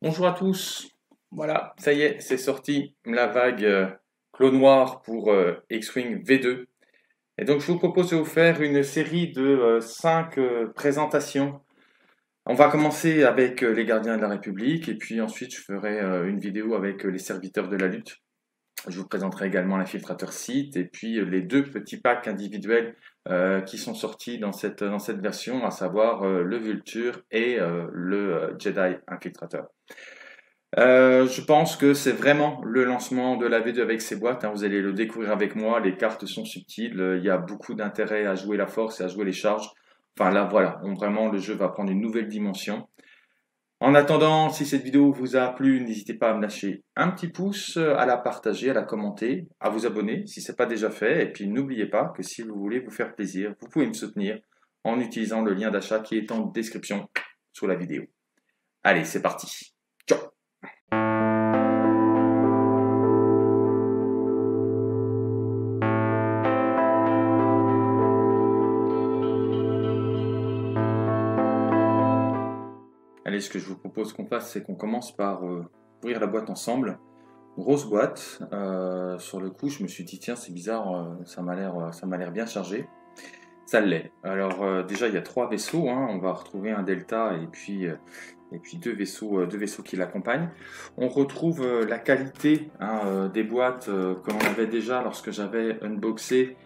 Bonjour à tous. Voilà, ça y est, c'est sorti la vague euh, Noir pour euh, X-Wing V2. Et donc, je vous propose de vous faire une série de 5 euh, présentations. On va commencer avec les gardiens de la République et puis ensuite je ferai une vidéo avec les serviteurs de la lutte. Je vous présenterai également l'infiltrateur site et puis les deux petits packs individuels qui sont sortis dans cette, dans cette version, à savoir le Vulture et le Jedi Infiltrateur. Euh, je pense que c'est vraiment le lancement de la V2 avec ces boîtes. Hein. vous allez le découvrir avec moi. Les cartes sont subtiles. Il y a beaucoup d'intérêt à jouer la force et à jouer les charges. Enfin là, voilà. vraiment, le jeu va prendre une nouvelle dimension. En attendant, si cette vidéo vous a plu, n'hésitez pas à me lâcher un petit pouce, à la partager, à la commenter, à vous abonner si ce n'est pas déjà fait. Et puis n'oubliez pas que si vous voulez vous faire plaisir, vous pouvez me soutenir en utilisant le lien d'achat qui est en description sous la vidéo. Allez, c'est parti. Ciao Allez, ce que je propose qu'on fasse, c'est qu'on commence par euh, ouvrir la boîte ensemble. Grosse boîte. Euh, sur le coup, je me suis dit, tiens, c'est bizarre, euh, ça m'a l'air, bien chargé. Ça l'est. Alors déjà, il y a trois vaisseaux. Hein. On va retrouver un Delta et puis, et puis deux, vaisseaux, deux vaisseaux qui l'accompagnent. On retrouve la qualité hein, des boîtes que l'on avait déjà lorsque j'avais unboxé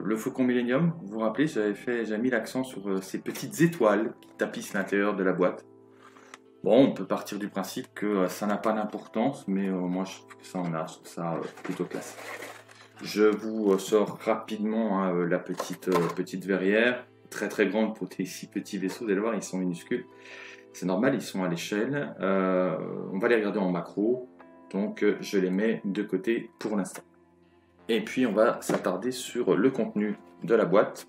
le Faucon Millennium. Vous vous rappelez, j'avais mis l'accent sur ces petites étoiles qui tapissent l'intérieur de la boîte. Bon, on peut partir du principe que euh, ça n'a pas d'importance, mais euh, moi je trouve que ça en a, je trouve ça euh, plutôt classe. Je vous sors rapidement hein, la petite, petite verrière, très très grande pour ces six petits vaisseaux, vous allez voir, ils sont minuscules. C'est normal, ils sont à l'échelle. on va les regarder en macro, donc je les mets de côté pour l'instant. Et puis on va s'attarder sur le contenu de la boîte.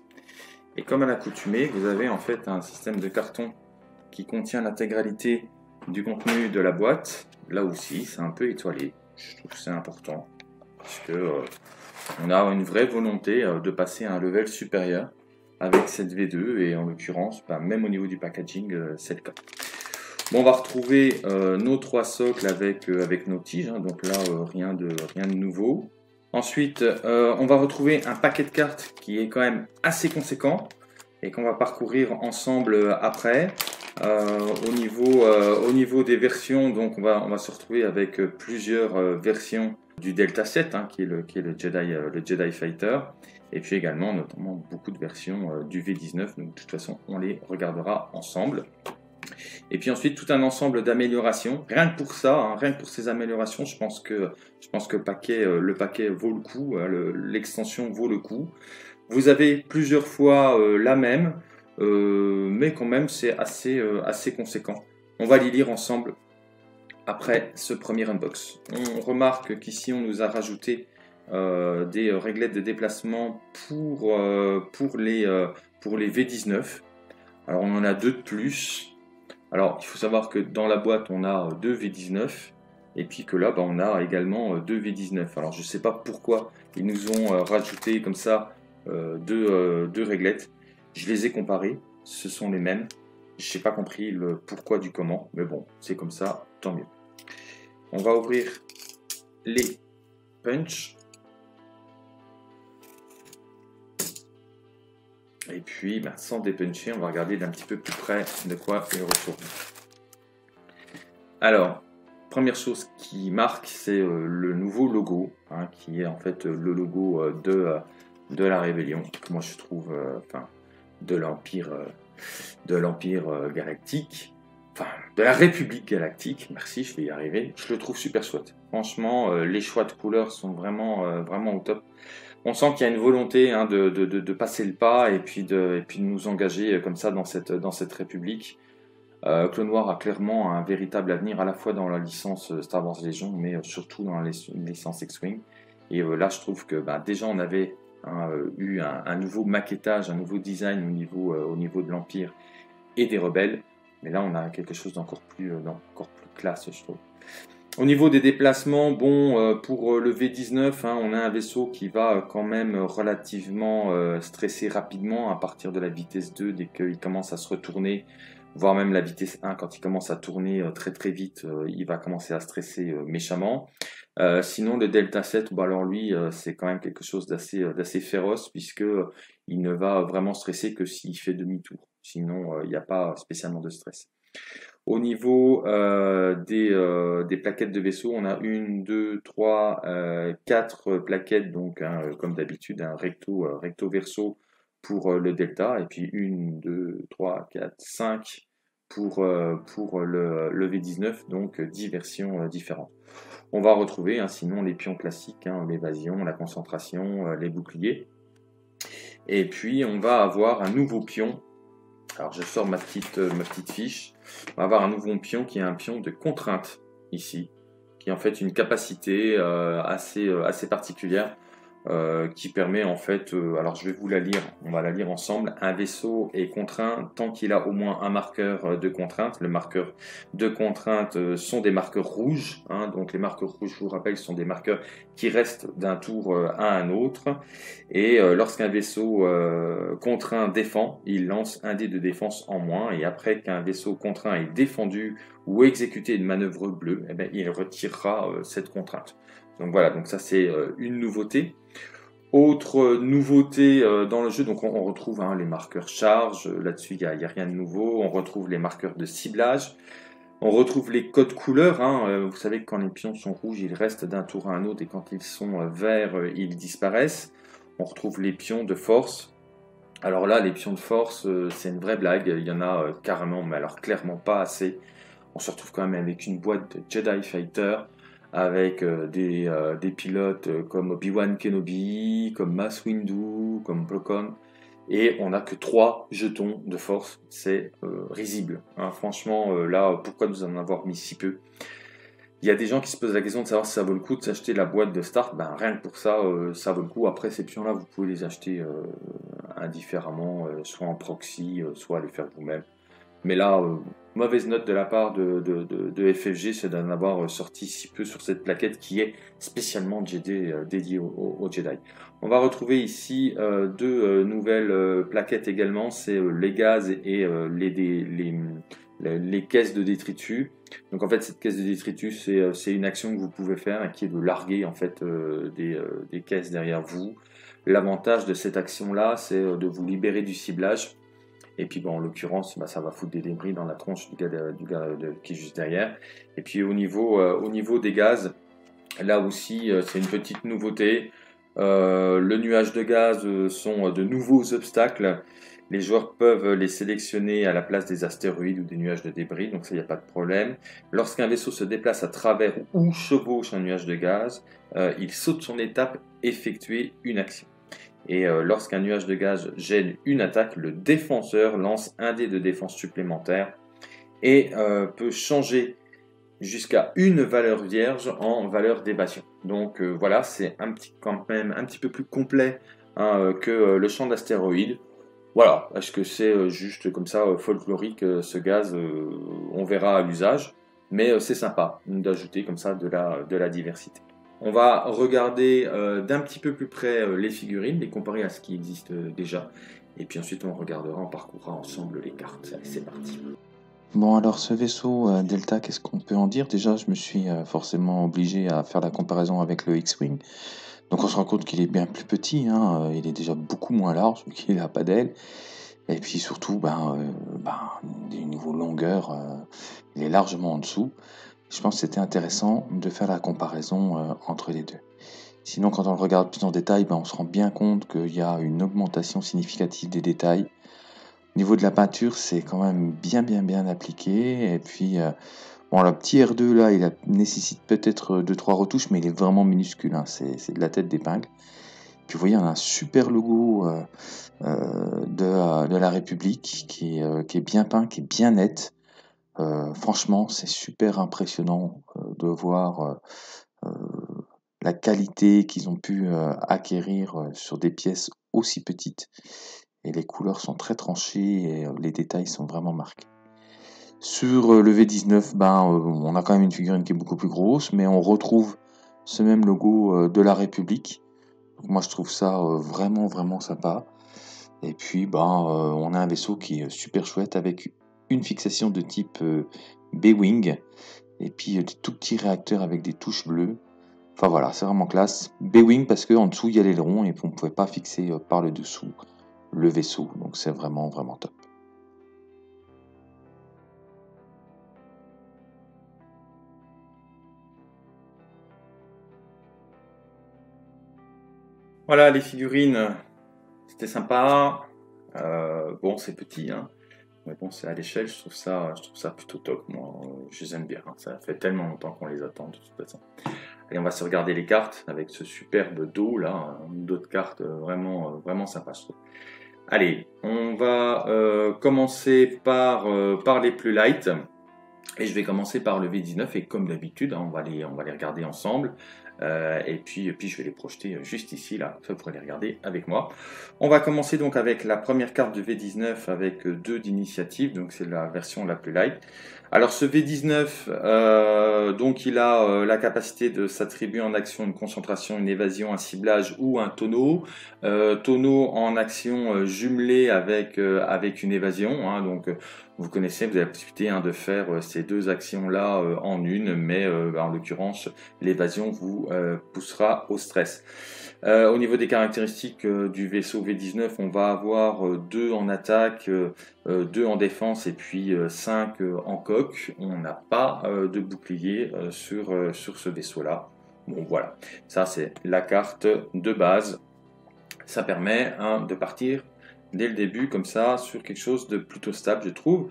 Et comme à l'accoutumée, vous avez en fait un système de carton qui contient l'intégralité du contenu de la boîte. Là aussi, c'est un peu étoilé. Je trouve que c'est important parce que euh, on a une vraie volonté euh, de passer à un level supérieur avec cette V2 et en l'occurrence, bah, même au niveau du packaging, euh, c'est le cas. Bon, on va retrouver nos trois socles avec, avec nos tiges, hein. donc là rien, de, rien de nouveau. Ensuite, on va retrouver un paquet de cartes qui est quand même assez conséquent et qu'on va parcourir ensemble après. Euh, au, niveau, euh, au niveau des versions, donc on va, on va se retrouver avec euh, plusieurs versions du Delta 7, hein, qui est, le, le, Jedi, le Jedi Fighter, et puis également notamment beaucoup de versions du V19, donc de toute façon on les regardera ensemble. Et puis ensuite tout un ensemble d'améliorations. Rien que pour ça, hein, rien que pour ces améliorations, je pense que, je pense que le, paquet, le paquet vaut le coup, hein, l'extension vaut le coup. Vous avez plusieurs fois la même. Euh, mais quand même c'est assez, euh, assez conséquent. On va les lire ensemble après ce premier unbox. On remarque qu'ici on nous a rajouté euh, des réglettes de déplacement pour, pour, les, pour les V19. Alors on en a deux de plus. Alors il faut savoir que dans la boîte on a deux V19 et puis que là bah, on a également deux V19. Alors je ne sais pas pourquoi ils nous ont rajouté comme ça deux, deux réglettes. Je les ai comparés, ce sont les mêmes. Je n'ai pas compris le pourquoi du comment, mais bon, c'est comme ça, tant mieux. On va ouvrir les punch. Et puis, ben, sans dépuncher, on va regarder d'un petit peu plus près de quoi il retourne. Alors, première chose qui marque, c'est euh, le nouveau logo, hein, qui est en fait le logo euh, de, euh, la Rébellion. Moi, je trouve, de l'Empire euh, de l'Empire euh, galactique, enfin de la République galactique, merci, je vais y arriver, je le trouve super chouette. Franchement, euh, les choix de couleurs sont vraiment, vraiment au top. On sent qu'il y a une volonté hein, de, de, de, passer le pas et puis de, et puis de nous engager comme ça dans cette, dans cette République. Euh, Clone Noir a clairement un véritable avenir à la fois dans la licence Star Wars Legion, mais surtout dans la licence X-Wing. Et là, je trouve que bah, déjà, on avait Hein, euh, eu un, nouveau maquettage, un nouveau design au niveau, euh, au niveau de l'Empire et des rebelles. Mais là, on a quelque chose d'encore plus, euh, plus classe, je trouve. Au niveau des déplacements, bon, pour le V19, hein, on a un vaisseau qui va quand même relativement stresser rapidement à partir de la vitesse 2 dès qu'il commence à se retourner. Voire même la vitesse 1 quand il commence à tourner très très vite, il va commencer à stresser méchamment. sinon le Delta 7, bah alors lui c'est quand même quelque chose d'assez d'assez féroce puisque il ne va vraiment stresser que s'il fait demi-tour. Sinon il n'y a pas spécialement de stress. Au niveau euh, euh, des, plaquettes de vaisseau, on a une, deux, trois, euh, quatre plaquettes, donc hein, comme d'habitude, un recto, recto verso pour le delta, et puis une, deux, trois, quatre, cinq pour, pour le, le, V19, donc dix versions différentes. On va retrouver hein, sinon les pions classiques, hein, l'évasion, la concentration, les boucliers. Et puis on va avoir un nouveau pion alors je sors ma petite, euh, ma petite fiche. On va avoir un nouveau pion qui est un pion de contrainte ici, qui est en fait une capacité euh, assez, euh, assez particulière euh, qui permet en fait, euh, alors je vais vous la lire, on va la lire ensemble. Un vaisseau est contraint tant qu'il a au moins un marqueur euh, de contrainte. Le marqueur de contrainte sont des marqueurs rouges. Hein, donc les marqueurs rouges, je vous rappelle, sont des marqueurs qui restent d'un tour à un autre. Et lorsqu'un vaisseau contraint défend, il lance un dé de défense en moins. Et après qu'un vaisseau contraint est défendu ou exécuté une manœuvre bleue, eh bien, il retirera cette contrainte. Donc voilà, donc ça c'est une nouveauté. Autre nouveauté euh, dans le jeu, donc on, retrouve hein, les marqueurs charge, euh, là-dessus il n'y a, rien de nouveau, on retrouve les marqueurs de ciblage, on retrouve les codes couleurs, hein, euh, vous savez que quand les pions sont rouges ils restent d'un tour à un autre et quand ils sont verts ils disparaissent, on retrouve les pions de force, alors là les pions de force c'est une vraie blague, il y en a carrément, mais alors clairement pas assez, on se retrouve quand même avec une boîte de Jedi Fighter, avec euh, des, euh, des, pilotes euh, comme Obi-Wan Kenobi, comme Mass Windu, comme Procon, et on n'a que trois jetons de force, c'est risible. Hein. Franchement, là, pourquoi nous en avoir mis si peu? Il y a des gens qui se posent la question de savoir si ça vaut le coup de s'acheter la boîte de start. Ben, rien que pour ça, ça vaut le coup. Après, ces pions-là, vous pouvez les acheter indifféremment, soit en proxy, soit les faire vous-même. Mais là, mauvaise note de la part de, FFG, c'est d'en avoir sorti si peu sur cette plaquette qui est spécialement euh, dédiée aux Jedi. On va retrouver ici euh, deux nouvelles plaquettes également, c'est les gaz et les, caisses de détritus. Donc en fait, cette caisse de détritus, c'est une action que vous pouvez faire qui est de larguer en fait des, des caisses derrière vous. L'avantage de cette action-là, c'est de vous libérer du ciblage et puis, en l'occurrence, bah, ça va foutre des débris dans la tronche du gars, du gars qui est juste derrière. Et puis, au niveau, euh, des gaz, là aussi, euh, c'est une petite nouveauté. Euh, le nuage de gaz sont de nouveaux obstacles. Les joueurs peuvent les sélectionner à la place des astéroïdes ou des nuages de débris, donc ça, il n'y a pas de problème. Lorsqu'un vaisseau se déplace à travers ou chevauche un nuage de gaz, il saute son étape, effectuer une action. Et euh, lorsqu'un nuage de gaz gêne une attaque, le défenseur lance un dé de défense supplémentaire et euh, peut changer jusqu'à une valeur vierge en valeur d'évasion. Donc euh, voilà, c'est un petit, quand même un petit peu plus complet hein, que le champ d'astéroïdes. Voilà, est-ce que c'est juste comme ça folklorique ce gaz On verra à l'usage, mais c'est sympa d'ajouter comme ça de la diversité. On va regarder euh, d'un petit peu plus près euh, les figurines, les comparer à ce qui existe euh, déjà. Et puis ensuite, on regardera, on parcourra ensemble les cartes. C'est parti. Bon, alors ce vaisseau Delta, qu'est-ce qu'on peut en dire? Déjà, je me suis forcément obligé à faire la comparaison avec le X-Wing. Donc on se rend compte qu'il est bien plus petit, hein, il est déjà beaucoup moins large, qu'il n'a pas d'aile. Et puis surtout, ben, ben, niveau longueur, il est largement en dessous je pense que c'était intéressant de faire la comparaison euh, entre les deux. Sinon, quand on le regarde plus en détail, ben, on se rend bien compte qu'il y a une augmentation significative des détails. Au niveau de la peinture, c'est quand même bien, bien, bien appliqué. Et puis, euh, bon, le petit R2 là, il nécessite peut-être 2-3 retouches, mais il est vraiment minuscule. Hein. c'est de la tête d'épingle. Puis vous voyez, on a un super logo euh, de, la République qui est bien peint, qui est bien net. Euh, franchement, c'est super impressionnant euh, de voir euh, la qualité qu'ils ont pu acquérir sur des pièces aussi petites. Et les couleurs sont très tranchées et les détails sont vraiment marqués. Sur le V19, ben, on a quand même une figurine qui est beaucoup plus grosse, mais on retrouve ce même logo de la République. moi, je trouve ça vraiment, vraiment sympa. Et puis, ben, on a un vaisseau qui est super chouette avec une fixation de type B-Wing, et puis des tout petits réacteurs avec des touches bleues. Enfin voilà, c'est vraiment classe. B-Wing parce qu'en dessous il y a l'aileron et on ne pouvait pas fixer par le dessous le vaisseau. Donc c'est vraiment vraiment top. Voilà, les figurines, c'était sympa. Euh, bon, c'est petit, hein. Mais bon, c'est à l'échelle, je trouve ça, je trouve ça plutôt top. Moi, je les aime bien. Hein. Ça fait tellement longtemps qu'on les attend de toute façon. Allez, on va se regarder les cartes avec ce superbe dos là, hein. d'autres cartes vraiment, vraiment sympas, je trouve. Allez, on va euh, commencer par, euh, les plus light. Et je vais commencer par le V19 et comme d'habitude, on, va les, on va les regarder ensemble. Euh, et, puis, puis je vais les projeter juste ici, là, vous pourrez les regarder avec moi. On va commencer donc avec la première carte de V19 avec deux d'initiative, donc c'est la version la plus light. Alors ce V19, euh, donc il a euh, la capacité de s'attribuer en action une concentration, une évasion, un ciblage ou un tonneau. Euh, tonneau en action jumelé avec avec une évasion. Hein, donc vous connaissez, vous avez la possibilité hein, de faire ces deux actions-là en une, mais en l'occurrence l'évasion vous poussera au stress. au niveau des caractéristiques du vaisseau V19, on va avoir deux en attaque, deux en défense et puis cinq en coque on n'a pas euh, de bouclier euh, sur, euh, sur ce vaisseau-là. Bon voilà, ça c'est la carte de base. Ça permet hein, de partir dès le début comme ça sur quelque chose de plutôt stable je trouve.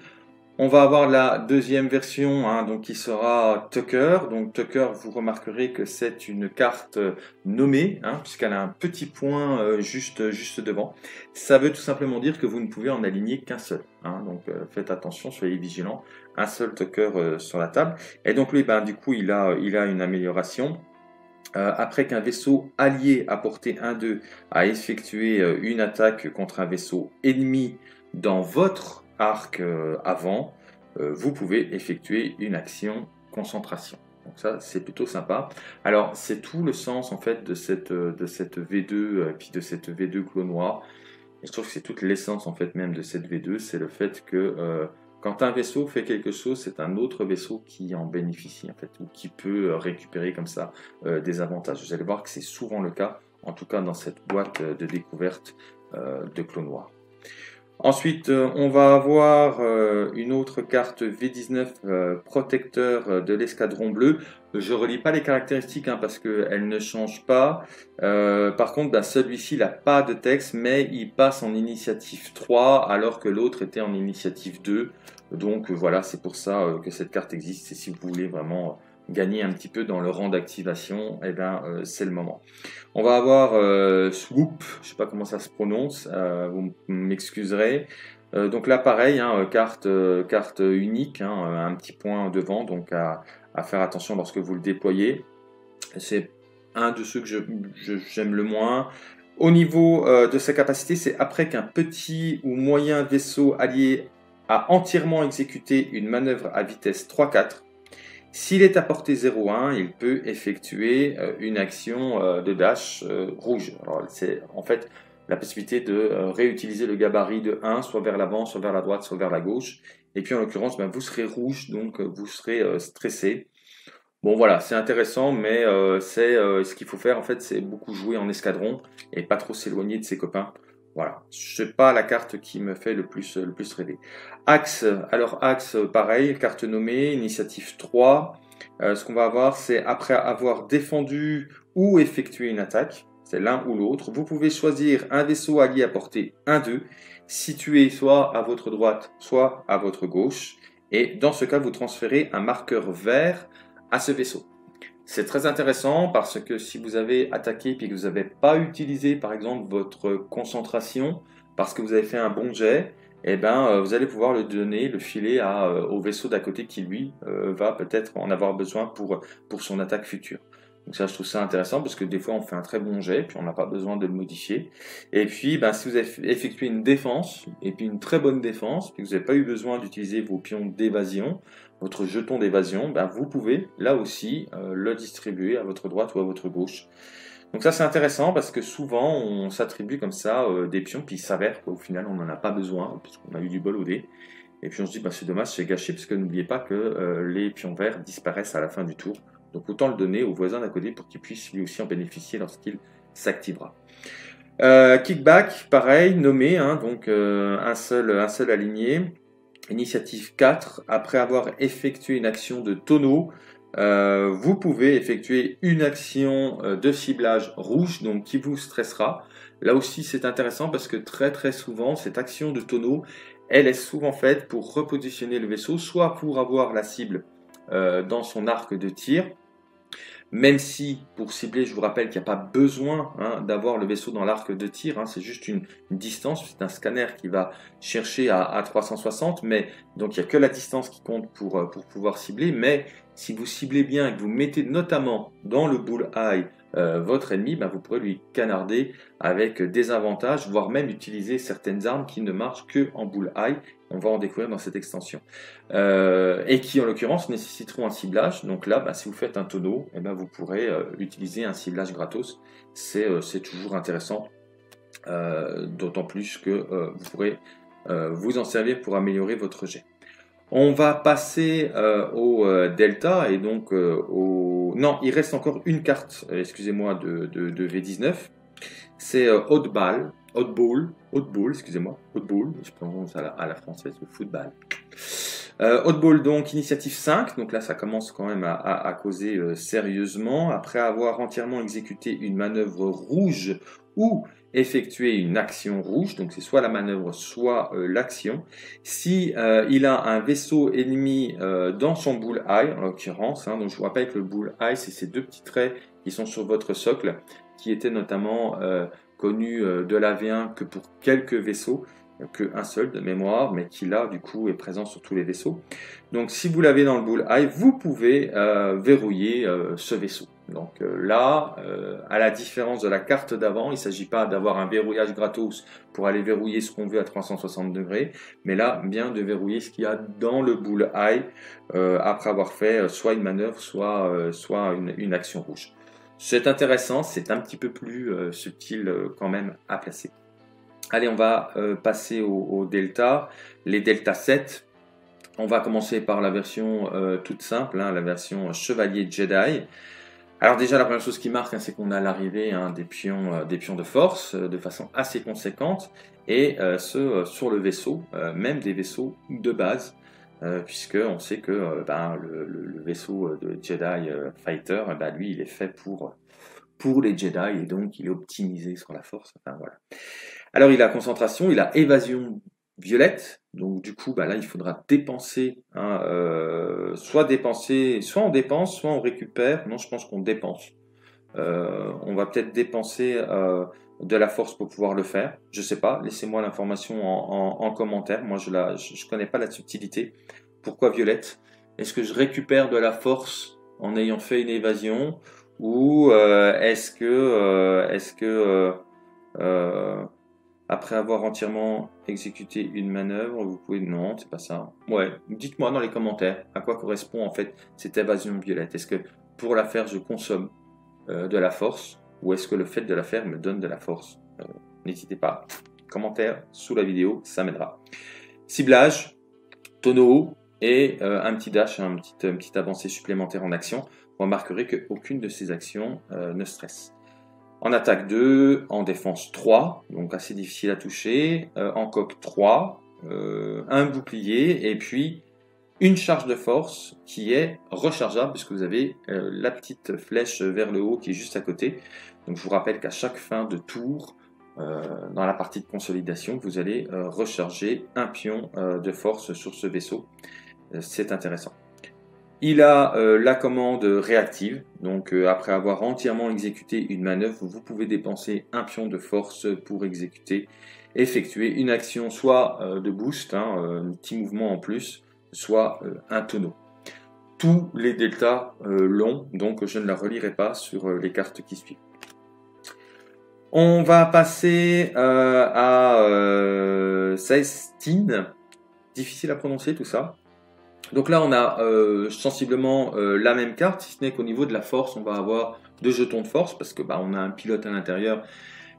On va avoir la deuxième version, hein, donc qui sera Tucker. Donc Tucker, vous remarquerez que c'est une carte nommée, hein, puisqu'elle a un petit point euh, juste juste devant. Ça veut tout simplement dire que vous ne pouvez en aligner qu'un seul. Hein. donc euh, faites attention, soyez vigilants. Un seul Tucker euh, sur la table. Et donc lui, ben, du coup, il a une amélioration. Après qu'un vaisseau allié à portée 1-2 a effectué une attaque contre un vaisseau ennemi dans votre arc euh, avant, euh, vous pouvez effectuer une action concentration. Donc ça, c'est plutôt sympa. Alors, c'est tout le sens en fait de cette, euh, de cette V2 puis de cette V2 clos noir. Et je trouve que c'est toute l'essence en fait même de cette V2, c'est le fait que quand un vaisseau fait quelque chose, c'est un autre vaisseau qui en bénéficie en fait, ou qui peut récupérer comme ça des avantages. Vous allez voir que c'est souvent le cas, en tout cas dans cette boîte de découverte de clos noir. Ensuite, euh, on va avoir euh, une autre carte V19 euh, protecteur de l'escadron bleu. Je relis pas les caractéristiques hein, parce qu'elles ne changent pas. par contre, bah, celui-ci n'a pas de texte, mais il passe en initiative 3 alors que l'autre était en initiative 2. Donc voilà, c'est pour ça que cette carte existe. Et si vous voulez vraiment gagner un petit peu dans le rang d'activation, eh ben, c'est le moment. On va avoir euh, Swoop, je sais pas comment ça se prononce, euh, vous m'excuserez. Euh, donc là pareil, hein, carte, unique, hein, un petit point devant, donc à, faire attention lorsque vous le déployez. C'est un de ceux que j'aime le moins. Au niveau de sa capacité, c'est après qu'un petit ou moyen vaisseau allié a entièrement exécuté une manœuvre à vitesse 3-4, s'il est à portée 0,1, il peut effectuer euh, une action euh, de dash euh, rouge. c'est en fait la possibilité de réutiliser le gabarit de 1, soit vers l'avant, soit vers la droite, soit vers la gauche. Et puis en l'occurrence, ben, vous serez rouge, donc vous serez stressé. Bon voilà, c'est intéressant, mais c'est ce qu'il faut faire en fait, c'est beaucoup jouer en escadron et pas trop s'éloigner de ses copains. Voilà, c'est pas la carte qui me fait le plus, le plus rêver. Axe, alors Axe, pareil, carte nommée, initiative 3. Euh, ce qu'on va avoir, c'est après avoir défendu ou effectué une attaque, c'est l'un ou l'autre, vous pouvez choisir un vaisseau allié à portée 1-2, situé soit à votre droite, soit à votre gauche, et dans ce cas, vous transférez un marqueur vert à ce vaisseau. C'est très intéressant parce que si vous avez attaqué et que vous n'avez pas utilisé par exemple votre concentration parce que vous avez fait un bon jet, eh ben, euh, vous allez pouvoir le donner, le filer euh, au vaisseau d'à côté qui lui euh, va peut-être en avoir besoin pour, pour son attaque future. Donc ça, je trouve ça intéressant parce que des fois, on fait un très bon jet, puis on n'a pas besoin de le modifier. Et puis, ben, si vous avez effectué une défense, et puis une très bonne défense, puis que vous n'avez pas eu besoin d'utiliser vos pions d'évasion, votre jeton d'évasion, ben vous pouvez là aussi euh, le distribuer à votre droite ou à votre gauche. Donc ça c'est intéressant parce que souvent on s'attribue comme ça euh, des pions puis il s'avère qu'au final on n'en a pas besoin puisqu'on a eu du bol au dé. Et puis on se dit, bah, c'est dommage, c'est gâché, parce que n'oubliez pas que les pions verts disparaissent à la fin du tour. Donc autant le donner au voisin d'à côté pour qu'il puisse lui aussi en bénéficier lorsqu'il s'activera. kickback, pareil, nommé, hein, donc un, seul, un seul aligné. Initiative 4, après avoir effectué une action de tonneau, euh, vous pouvez effectuer une action euh, de ciblage rouge, donc qui vous stressera. Là aussi, c'est intéressant parce que très très souvent, cette action de tonneau, elle est souvent faite pour repositionner le vaisseau, soit pour avoir la cible euh, dans son arc de tir, même si pour cibler, je vous rappelle qu'il n'y a pas besoin hein, d'avoir le vaisseau dans l'arc de tir, hein, c'est juste une, distance, c'est un scanner qui va chercher à, 360, mais donc il n'y a que la distance qui compte pour, euh, pour pouvoir cibler, mais si vous ciblez bien et que vous mettez notamment dans le bullseye euh, votre ennemi, ben, vous pourrez lui canarder avec des avantages, voire même utiliser certaines armes qui ne marchent que en bullseye on va en découvrir dans cette extension. Euh, et qui en l'occurrence nécessiteront un ciblage. Donc là, bah, si vous faites un tonneau, eh ben, vous pourrez euh, utiliser un ciblage gratos. C'est euh, toujours intéressant. D'autant plus que vous pourrez vous en servir pour améliorer votre jet. On va passer au delta et donc au... Non, il reste encore une carte, excusez-moi, de, de, V19. C'est Oddball. Oddball, Oddball, excusez-moi, Oddball, je prononce à la, à la française, le football. Euh, donc, initiative 5, donc là ça commence quand même à, causer euh, sérieusement. Après avoir entièrement exécuté une manœuvre rouge ou effectué une action rouge, donc c'est soit la manœuvre, soit euh, l'action. Si euh, il a un vaisseau ennemi dans son bullseye, en l'occurrence, hein, donc je vous rappelle que le bullseye, c'est ces deux petits traits qui sont sur votre socle, qui étaient notamment connu euh, de la V1 que pour quelques vaisseaux, qu'un seul de mémoire, mais qui là du coup est présent sur tous les vaisseaux. Donc si vous l'avez dans le bullseye, vous pouvez euh, verrouiller euh, ce vaisseau. Donc là, à la différence de la carte d'avant, il ne s'agit pas d'avoir un verrouillage gratos pour aller verrouiller ce qu'on veut à 360 degrés, mais là, bien de verrouiller ce qu'il y a dans le bullseye après avoir fait soit une manœuvre, soit, soit une action rouge. C'est intéressant, c'est un petit peu plus euh, subtil euh, quand même à placer. Allez, on va euh, passer au, Delta, les Delta 7. On va commencer par la version toute simple, hein, la version Chevalier Jedi. Alors déjà, la première chose qui marque, hein, c'est qu'on a l'arrivée hein, des, pions, des pions de force de façon assez conséquente, et ce sur le vaisseau, même des vaisseaux de base. Euh, puisque on sait que euh, ben, le, vaisseau de Jedi euh, Fighter, ben, lui, il est fait pour, pour les Jedi et donc il est optimisé sur la force. voilà. Alors il a concentration, il a évasion violette, donc du coup ben, là il faudra dépenser, hein, soit dépenser, soit on dépense, soit on récupère. Non, je pense qu'on dépense. on va peut-être dépenser de la force pour pouvoir le faire. Je sais pas, laissez-moi l'information en, commentaire. Moi, je ne je, connais pas la subtilité. Pourquoi violette? Est-ce que je récupère de la force en ayant fait une évasion? Ou euh, est-ce que, euh, est-ce que euh, après avoir entièrement exécuté une manœuvre, vous pouvez non, c'est pas ça. Ouais, dites-moi dans les commentaires à quoi correspond en fait cette évasion violette. Est-ce que pour la faire, je consomme de la force ou est-ce que le fait de la faire me donne de la force? Euh, N'hésitez pas. Commentaire sous la vidéo, ça m'aidera. Ciblage, tonneau et euh, un petit dash, un petit, une avancée supplémentaire en action. Vous remarquerez qu'aucune de ces actions euh, ne stresse. En attaque 2, en défense 3, donc assez difficile à toucher. en coque 3, un bouclier et puis une charge de force qui est rechargeable puisque vous avez la petite flèche vers le haut qui est juste à côté. Donc je vous rappelle qu'à chaque fin de tour, euh, dans la partie de consolidation, vous allez euh, recharger un pion euh, de force sur ce vaisseau. C'est intéressant. Il a la commande réactive, donc après avoir entièrement exécuté une manœuvre, vous pouvez dépenser un pion de force pour exécuter, effectuer une action soit de boost, hein, un petit mouvement en plus, soit un tonneau tous les deltas longs, donc je ne la relirai pas sur les cartes qui suivent. On va passer euh, à euh, Difficile à prononcer tout ça. Donc là, on a euh, sensiblement euh, la même carte, si ce n'est qu'au niveau de la force, on va avoir deux jetons de force parce que bah, a un pilote à l'intérieur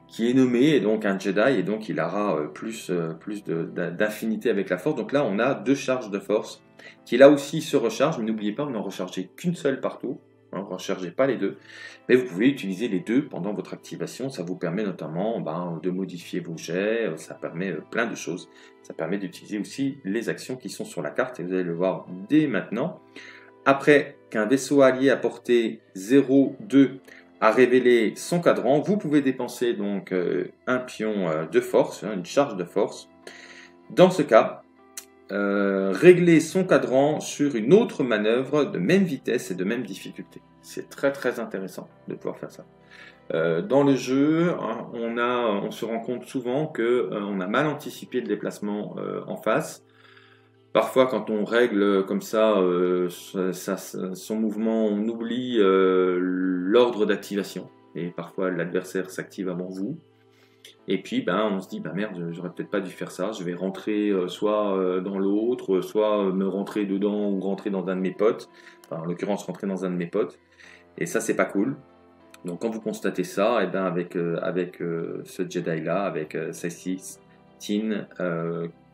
qui est nommé donc un Jedi et donc il aura euh, plus, plus d'affinité avec la force. Donc là, on a deux charges de force qui là aussi se rechargent, mais n'oubliez pas, on n'en rechargez qu'une seule partout. Ne rechargez pas les deux, mais vous pouvez utiliser les deux pendant votre activation. Ça vous permet notamment ben, de modifier vos jets, euh, ça permet plein de choses. Ça permet d'utiliser aussi les actions qui sont sur la carte et vous allez le voir dès maintenant. Après qu'un vaisseau allié à portée 0, 2 a révélé son cadran, vous pouvez dépenser donc euh, un pion euh, de force, hein, une charge de force. Dans ce cas, euh, régler son cadran sur une autre manœuvre de même vitesse et de même difficulté. C'est très très intéressant de pouvoir faire ça. dans le jeu, hein, on, a, on se rend compte souvent que on a mal anticipé le déplacement en face. Parfois, quand on règle comme ça, euh, son mouvement, on oublie euh, l'ordre d'activation. Et parfois, l'adversaire s'active avant vous. Et puis, ben, on se dit, ben merde, j'aurais peut-être pas dû faire ça. Je vais rentrer euh, soit dans l'autre, soit me rentrer dedans ou rentrer dans un de mes potes. Enfin, en l'occurrence, rentrer dans un de mes potes. Et ça, c'est pas cool. Donc, quand vous constatez ça, et eh ben, avec, avec ce Jedi-là, avec euh, Tin,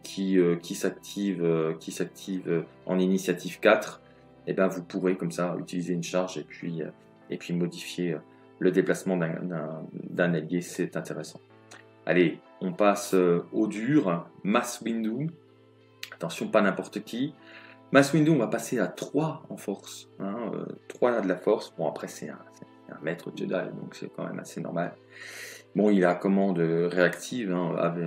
qui, euh, qui s'active euh, qui s'active euh, en initiative 4, et eh ben vous pourrez comme ça utiliser une charge et puis, et puis modifier le déplacement d'un allié, c'est intéressant. Allez, on passe au dur, Mass Windu. Attention, pas n'importe qui. Mass Windu, on va passer à 3 en force. Hein, 3 là de la force. Bon, après, c'est un, un, maître Jedi, donc c'est quand même assez normal. Bon, il a commande réactive, hein, avec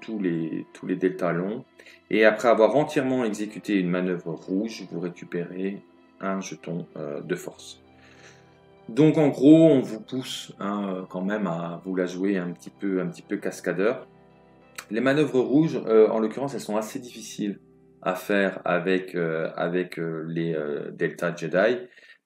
tous les, tous les deltas longs. Et après avoir entièrement exécuté une manœuvre rouge, vous récupérez un jeton euh, de force. Donc en gros, on vous pousse hein, quand même à vous la jouer un petit peu, un petit peu cascadeur. Les manœuvres rouges, euh, en l'occurrence, elles sont assez difficiles à faire avec, euh, avec les Delta Jedi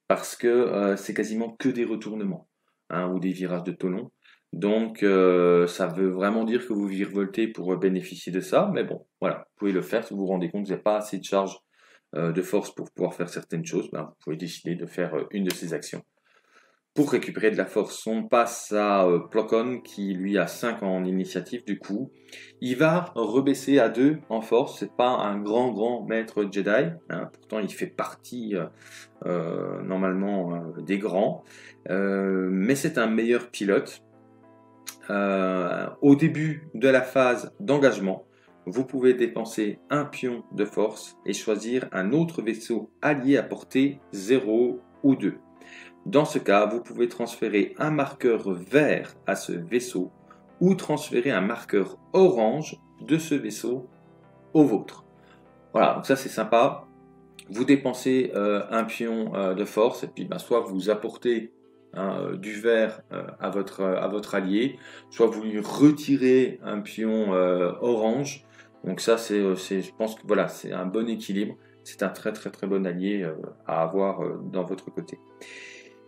parce que c'est quasiment que des retournements hein, ou des virages de tonneau. Donc, euh, ça veut vraiment dire que vous virevoltez pour bénéficier de ça. Mais bon, voilà, vous pouvez le faire si vous vous rendez compte que vous n'avez pas assez de charge euh, de force pour pouvoir faire certaines choses. Ben, vous pouvez décider de faire euh, une de ces actions. Pour récupérer de la force, on passe à Plocon qui lui a 5 en initiative du coup. Il va rebaisser à 2 en force. C'est pas un grand grand maître Jedi. Hein. pourtant, il fait partie normalement des grands. mais c'est un meilleur pilote. Euh, au début de la phase d'engagement, vous pouvez dépenser un pion de force et choisir un autre vaisseau allié à portée 0 ou 2. Dans ce cas, vous pouvez transférer un marqueur vert à ce vaisseau ou transférer un marqueur orange de ce vaisseau au vôtre. Voilà, donc ça c'est sympa. Vous dépensez euh, un pion euh, de force et puis ben, soit vous apportez Hein, euh, du vert à, votre, à votre allié, soit vous lui retirez un pion orange. Donc ça, c'est, je pense que voilà, c'est un bon équilibre. C'est un très très très bon allié à avoir dans votre côté.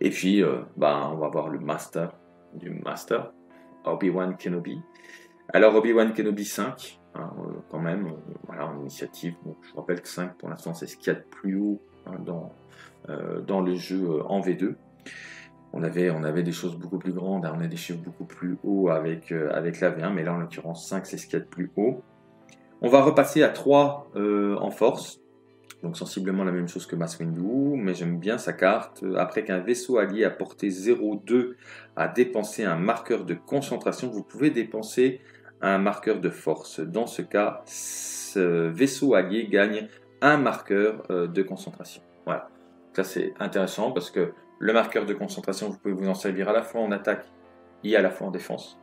Et puis, bah, on va voir le master du master, Obi-Wan Kenobi. Alors Obi-Wan Kenobi 5, hein, quand même, en initiative. je rappelle que 5 pour l'instant c'est ce qu'il y a de plus haut hein, dans, le jeu en V2 on avait, des choses beaucoup plus grandes, on a des chiffres beaucoup plus hauts avec, euh, avec la V1, mais là en l'occurrence 5 c'est ce qu'il y a de plus haut. On va repasser à 3 euh, en force, donc sensiblement la même chose que Mass Windu, mais j'aime bien sa carte. Après qu'un vaisseau allié à portée 0,2 a dépensé un marqueur de concentration, vous pouvez dépenser un marqueur de force. Dans ce cas, ce vaisseau allié gagne un marqueur euh, de concentration. Voilà. Ça c'est intéressant parce que le marqueur de concentration, vous pouvez vous en servir à la fois en attaque et à la fois en défense.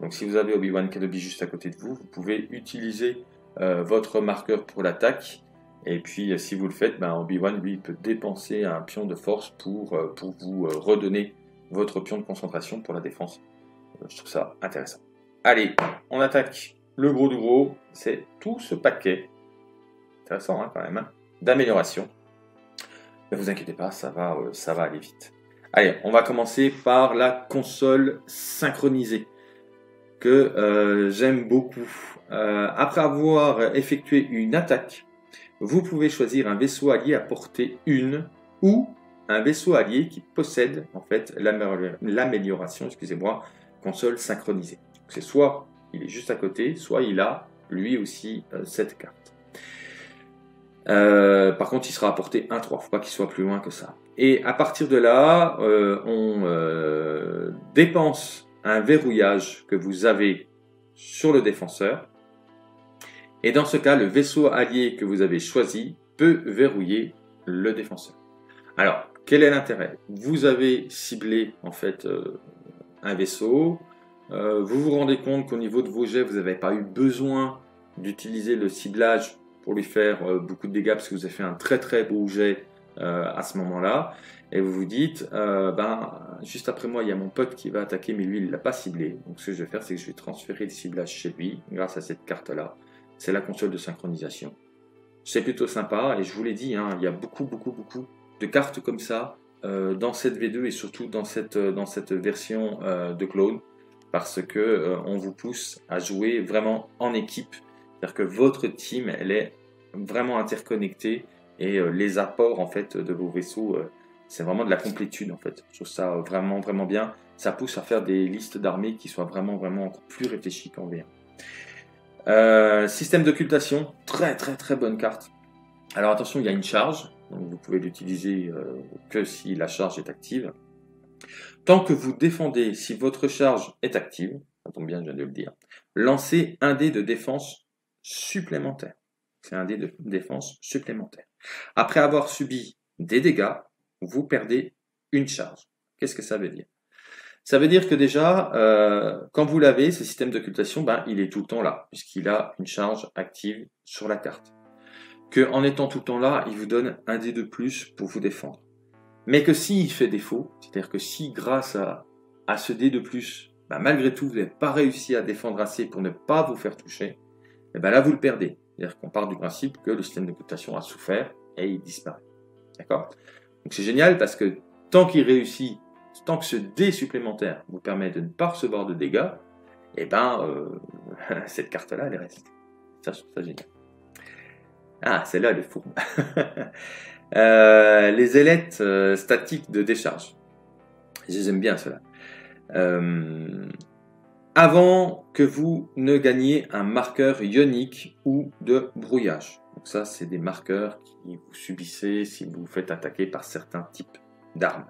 Donc si vous avez Obi-Wan Kenobi juste à côté de vous, vous pouvez utiliser euh, votre marqueur pour l'attaque. Et puis euh, si vous le faites, ben, Obi-Wan lui peut dépenser un pion de force pour, euh, pour vous redonner votre pion de concentration pour la défense. je trouve ça intéressant. Allez, on attaque le gros du gros. C'est tout ce paquet. Intéressant hein, quand même. Hein, d'amélioration. Ne vous inquiétez pas, ça va, euh, ça va aller vite. Allez, on va commencer par la console synchronisée que euh, j'aime beaucoup. Euh, après avoir effectué une attaque, vous pouvez choisir un vaisseau allié à portée 1 ou un vaisseau allié qui possède en fait l'amélioration, excusez-moi, console synchronisée. C'est soit il est juste à côté, soit il a lui aussi cette carte. par contre, il sera apporté 1-3, faut pas qu'il soit plus loin que ça. Et à partir de là, on dépense un verrouillage que vous avez sur le défenseur. Et dans ce cas, le vaisseau allié que vous avez choisi peut verrouiller le défenseur. Alors, quel est l'intérêt? Vous avez ciblé en fait euh, un vaisseau. Euh, vous vous rendez compte qu'au niveau de vos jets, vous n'avez pas eu besoin d'utiliser le ciblage pour lui faire euh, beaucoup de dégâts parce que vous avez fait un très très beau jet à ce moment-là et vous vous dites, ben, juste après moi, il y a mon pote qui va attaquer, mais lui, il ne l'a pas ciblé. Donc ce que je vais faire, c'est que je vais transférer le ciblage chez lui, grâce à cette carte-là. C'est la console de synchronisation. C'est plutôt sympa, et je vous l'ai dit, hein, il y a beaucoup, beaucoup, beaucoup de cartes comme ça euh, dans cette V2 et surtout dans cette, euh, dans cette version de clone, parce que on vous pousse à jouer vraiment en équipe. C'est-à-dire que votre team, elle est vraiment interconnectée, et les apports en fait de vos vaisseaux c'est vraiment de la complétude en fait. Je trouve ça vraiment vraiment bien. Ça pousse à faire des listes d'armées qui soient vraiment vraiment plus réfléchies qu'en VR. Euh, système d'occultation, très très très bonne carte. Alors attention, il y a une charge, donc vous pouvez l'utiliser euh, que si la charge est active. Tant que vous défendez, si votre charge est active, ça tombe bien, je viens de le dire, lancez un dé de défense supplémentaire. C'est un dé de défense supplémentaire. Après avoir subi des dégâts, vous perdez une charge. Qu'est-ce que ça veut dire? Ça veut dire que déjà, euh, quand vous l'avez, ce système d'occultation, ben, il est tout le temps là, puisqu'il a une charge active sur la carte. Que en étant tout le temps là, il vous donne un dé de plus pour vous défendre. Mais que s'il fait défaut, c'est-à-dire que si grâce à, à ce dé de plus, ben, malgré tout, vous n'avez pas réussi à défendre assez pour ne pas vous faire toucher, eh ben là, vous le perdez. C'est-à-dire qu'on part du principe que le système d'occultation a souffert et il disparaît. D'accord? Donc c'est génial parce que tant qu'il réussit, tant que ce dé supplémentaire vous permet de ne pas recevoir de dégâts, eh ben euh, cette carte-là, elle reste. Ça, je trouve ça génial. Ah, celle-là, elle est fourbe. euh, les ailettes euh, statiques de décharge. Je les aime bien, cela. Avant que vous ne gagniez un marqueur ionique ou de brouillage. Donc ça, c'est des marqueurs qui vous subissez si vous vous faites attaquer par certains types d'armes.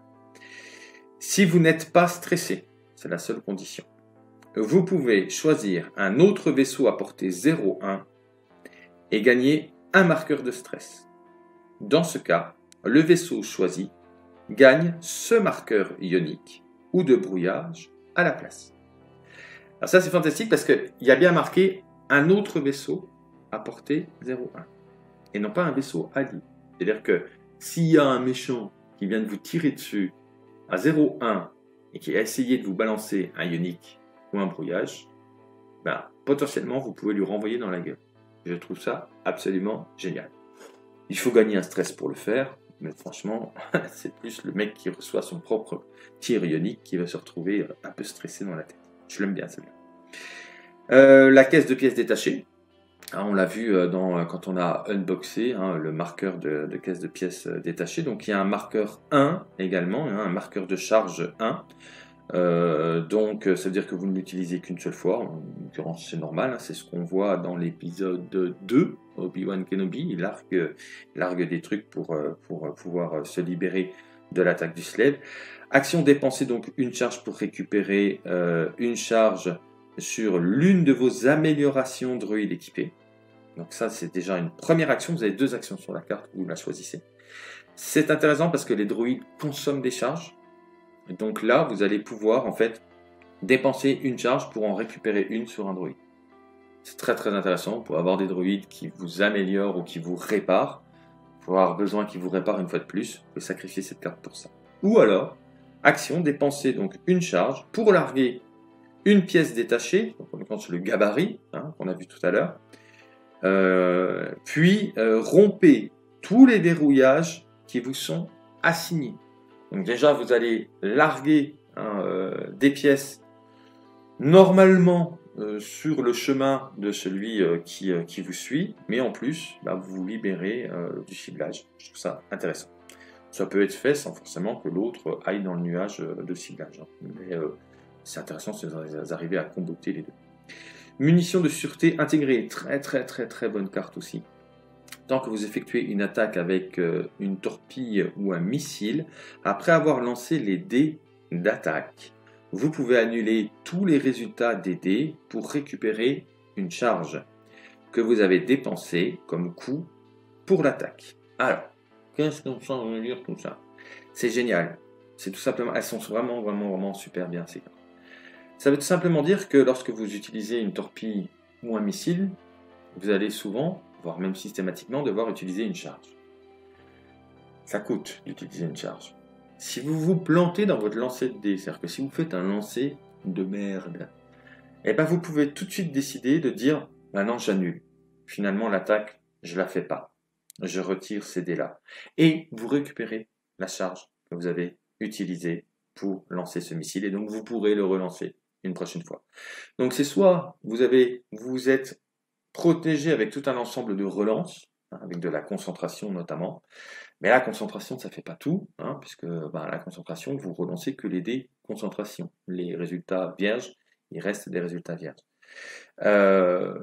Si vous n'êtes pas stressé, c'est la seule condition, vous pouvez choisir un autre vaisseau à portée 0,1 et gagner un marqueur de stress. Dans ce cas, le vaisseau choisi gagne ce marqueur ionique ou de brouillage à la place. Alors ça c'est fantastique parce qu'il y a bien marqué un autre vaisseau à portée 0,1 et non pas un vaisseau allié. C'est-à-dire que s'il y a un méchant qui vient de vous tirer dessus à 0,1 et qui a essayé de vous balancer un ionique ou un brouillage, ben, potentiellement vous pouvez lui renvoyer dans la gueule. Je trouve ça absolument génial. Il faut gagner un stress pour le faire, mais franchement, c'est plus le mec qui reçoit son propre tir ionique qui va se retrouver un peu stressé dans la tête. Je l'aime bien celle-là. Euh, la caisse de pièces détachées, Hein, on l'a vu euh, euh, quand on a unboxé hein, le marqueur de, caisse de pièces euh, détachées. Donc il y a un marqueur 1 également, hein, un marqueur de charge 1. donc ça veut dire que vous ne l'utilisez qu'une seule fois. En l'occurrence c'est normal, c'est ce qu'on voit dans l'épisode 2. Obi-Wan Kenobi, il largue, des trucs pour, pouvoir se libérer de l'attaque du slave. Action dépenser donc une charge pour récupérer une charge sur l'une de vos améliorations droïdes équipées. Donc ça, c'est déjà une première action. Vous avez deux actions sur la carte, vous la choisissez. C'est intéressant parce que les droïdes consomment des charges. donc là, vous allez pouvoir en fait dépenser une charge pour en récupérer une sur un droïde. C'est très très intéressant pour avoir des droïdes qui vous améliorent ou qui vous réparent. Pour avoir besoin qu'ils vous réparent une fois de plus, vous sacrifier cette carte pour ça. Ou alors, action, dépenser donc une charge pour larguer une pièce détachée, donc on est sur le gabarit hein, qu'on a vu tout à l'heure, euh, puis euh, rompez tous les verrouillages qui vous sont assignés. Donc déjà, vous allez larguer hein, euh, des pièces normalement sur le chemin de celui qui, qui, vous suit, mais en plus, bah, vous vous libérez du ciblage. Je trouve ça intéressant. Ça peut être fait sans forcément que l'autre aille dans le nuage de ciblage. Hein. Mais c'est intéressant si vous arrivez à comboter les deux. Munitions de sûreté intégrées, très très très très bonne carte aussi. Tant que vous effectuez une attaque avec euh, une torpille ou un missile, après avoir lancé les dés d'attaque, vous pouvez annuler tous les résultats des dés pour récupérer une charge que vous avez dépensée comme coût pour l'attaque. Alors, qu'est-ce qu'on sent dire tout ça? C'est génial. C'est tout simplement, elles sont vraiment, vraiment, vraiment super bien ces cartes. Ça veut tout simplement dire que lorsque vous utilisez une torpille ou un missile, vous allez souvent, voire même systématiquement, devoir utiliser une charge. Ça coûte d'utiliser une charge. Si vous vous plantez dans votre lancer de dés, c'est-à-dire que si vous faites un lancer de merde, eh ben vous pouvez tout de suite décider de dire maintenant j'annule. Finalement l'attaque, je la fais pas. Je retire ces dés-là. Et vous récupérez la charge que vous avez utilisée pour lancer ce missile et donc vous pourrez le relancer une prochaine fois. Donc c'est soit vous avez, vous êtes protégé avec tout un ensemble de relances, hein, avec de la concentration notamment, mais la concentration ça fait pas tout, hein, puisque ben, la concentration vous relancez que les dés concentration. Les résultats vierges, il reste des résultats vierges. Euh,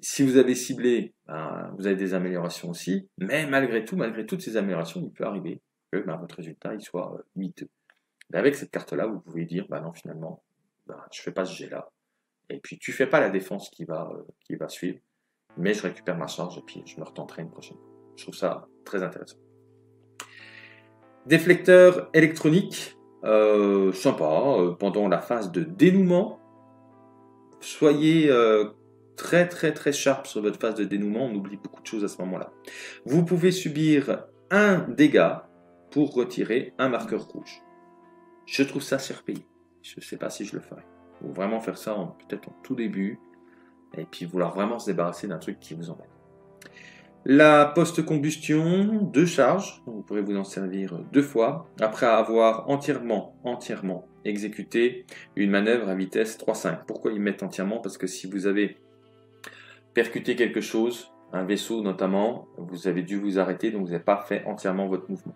si vous avez ciblé, ben, vous avez des améliorations aussi, mais malgré tout, malgré toutes ces améliorations, il peut arriver que ben, votre résultat il soit euh, miteux. Mais avec cette carte-là, vous pouvez dire, bah non, finalement, bah, je fais pas ce jet-là. Et puis tu fais pas la défense qui va, euh, qui va suivre, mais je récupère ma charge et puis je me retenterai une prochaine fois. Je trouve ça très intéressant. Déflecteur électronique, euh, sympa, euh, pendant la phase de dénouement. Soyez très très très sharp sur votre phase de dénouement, on oublie beaucoup de choses à ce moment-là. Vous pouvez subir un dégât pour retirer un marqueur rouge. Je trouve ça surpayé. Je ne sais pas si je le ferai. Ou vraiment faire ça peut-être en tout début, et puis vouloir vraiment se débarrasser d'un truc qui vous embête. La post-combustion, deux charges, vous pourrez vous en servir deux fois, après avoir entièrement, entièrement exécuté une manœuvre à vitesse 3.5. Pourquoi ils mettent entièrement? Parce que si vous avez percuté quelque chose, un vaisseau notamment, vous avez dû vous arrêter, donc vous n'avez pas fait entièrement votre mouvement.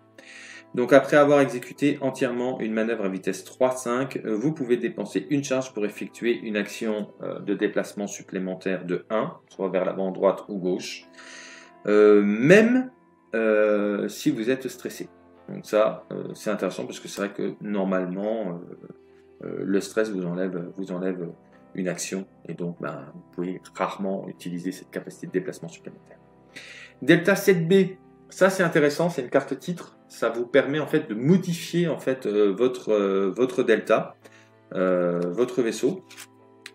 Donc après avoir exécuté entièrement une manœuvre à vitesse 3-5, euh, vous pouvez dépenser une charge pour effectuer une action euh, de déplacement supplémentaire de 1, soit vers l'avant droite ou gauche, euh, même si vous êtes stressé. Donc ça, c'est intéressant parce que c'est vrai que normalement, le stress vous enlève, vous enlève une action et donc ben, vous pouvez rarement utiliser cette capacité de déplacement supplémentaire. Delta 7B, ça c'est intéressant, c'est une carte titre ça vous permet en fait de modifier en fait euh, votre, euh, votre delta, euh, votre vaisseau.